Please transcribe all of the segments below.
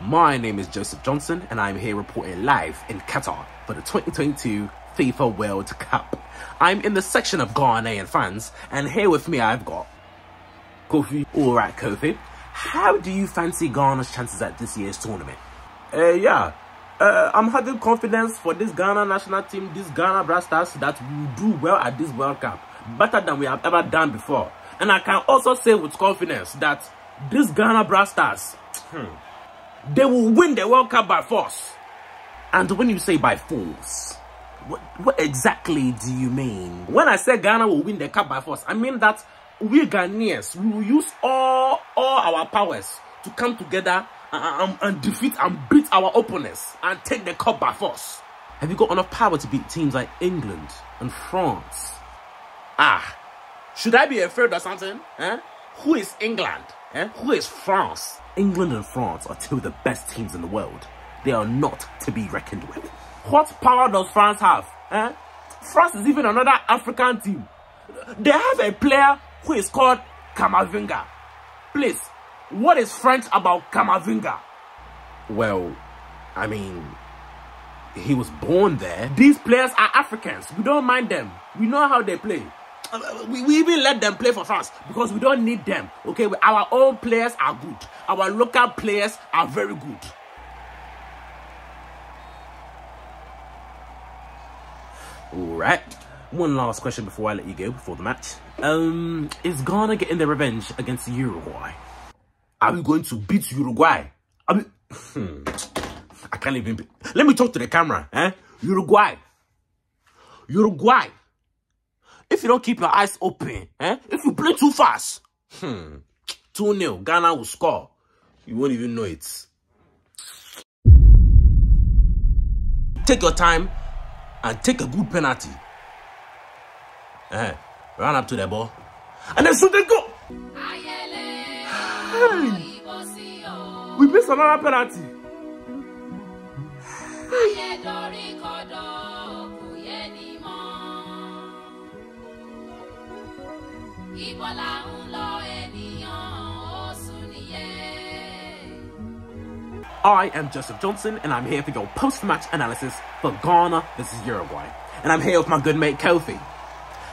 My name is Joseph Johnson and I'm here reporting live in Qatar for the 2022 FIFA World Cup. I'm in the section of Ghanaian fans and here with me I've got Kofi. Alright Kofi, how do you fancy Ghana's chances at this year's tournament? Uh, yeah, uh, I'm having confidence for this Ghana national team, this Ghana Blasters, that will do well at this World Cup. Better than we have ever done before. And I can also say with confidence that this Ghana Blasters, hmm, they will win the World Cup by force. And when you say by force, what, what exactly do you mean? When I say Ghana will win the cup by force, I mean that we Ghanaians, we will use all, all our powers to come together and, and, and defeat and beat our opponents and take the cup by force. Have you got enough power to beat teams like England and France? Ah, should I be afraid or something? Eh? Who is England? Eh? Who is France? England and France are two of the best teams in the world. They are not to be reckoned with. What power does France have? Eh? France is even another African team. They have a player who is called Camavinga. Please, what is French about Camavinga? Well, I mean, he was born there. These players are Africans. We don't mind them. We know how they play. We, we even let them play for France because we don't need them. Okay, our own players are good. Our local players are very good. Alright. One last question before I let you go before the match. Um, is Ghana getting their revenge against Uruguay? Are we going to beat Uruguay? I mean, hmm, I can't even. Be, let me talk to the camera. Eh? Uruguay. Uruguay. If you don't keep your eyes open, eh? If you play too fast, hmm, 2-0, Ghana will score. You won't even know it. Take your time and take a good penalty. Eh, run up to the ball. And then shoot and go. Hey. We missed another penalty. I am Joseph Johnson and I'm here for your post-match analysis for Ghana vs Uruguay. And I'm here with my good mate Kofi.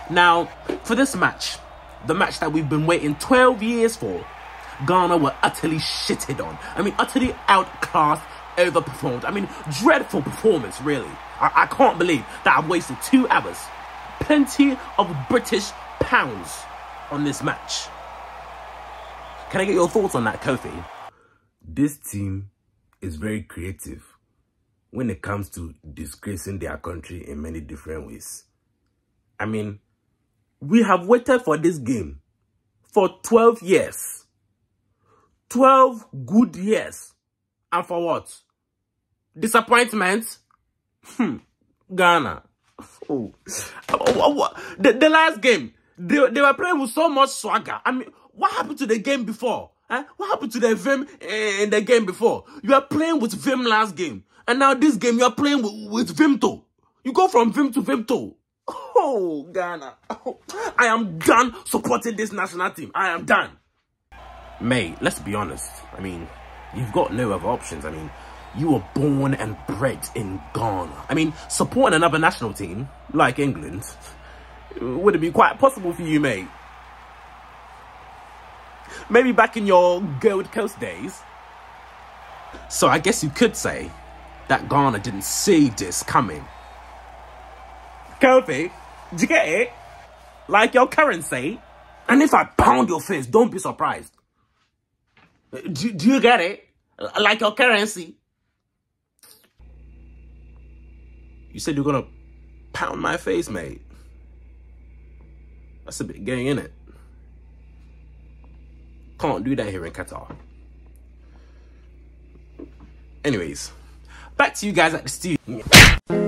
Now, for this match, the match that we've been waiting 12 years for, Ghana were utterly shitted on. I mean, utterly outclassed, overperformed. I mean, dreadful performance, really. I, I can't believe that I've wasted two hours, plenty of British pounds on this match. Can I get your thoughts on that, Kofi? This team is very creative when it comes to disgracing their country in many different ways. I mean, we have waited for this game for 12 years. 12 good years. And for what? Disappointment? Hmm. Ghana. Oh. The, the last game, they, they were playing with so much swagger. I mean, what happened to the game before? Huh? What happened to the Vim eh, in the game before? You are playing with Vim last game. And now this game, you are playing with, with Vimto. You go from Vim to Vimto. Oh, Ghana. Oh, I am done supporting this national team. I am done. Mate, let's be honest. I mean, you've got no other options. I mean, you were born and bred in Ghana. I mean, supporting another national team, like England, would it be quite possible for you, mate? Maybe back in your Gold Coast days. So I guess you could say that Ghana didn't see this coming. Kofi, did you get it? Like your currency? And if I pound your face, don't be surprised. Do, do you get it? Like your currency? You said you're gonna pound my face, mate. That's a bit gay, isn't it? Can't do that here in Qatar. Anyways, back to you guys at the studio.